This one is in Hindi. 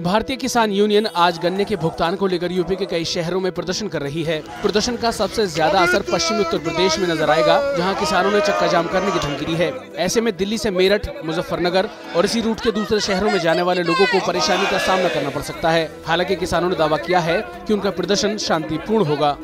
भारतीय किसान यूनियन आज गन्ने के भुगतान को लेकर यूपी के कई शहरों में प्रदर्शन कर रही है। प्रदर्शन का सबसे ज़्यादा असर पश्चिमी उत्तर प्रदेश में नज़र आएगा, जहाँ किसानों ने चक्का जाम करने की धमकी दी है। ऐसे में दिल्ली से मेरठ, मुजफ्फरनगर और इसी रूट के दूसरे शहरों में जाने वाले लोगों को परेशानी का सामना करना पड़ सकता है। हालाँकि किसानों ने दावा किया है कि उनका प्रदर्शन शांतिपूर्ण होगा।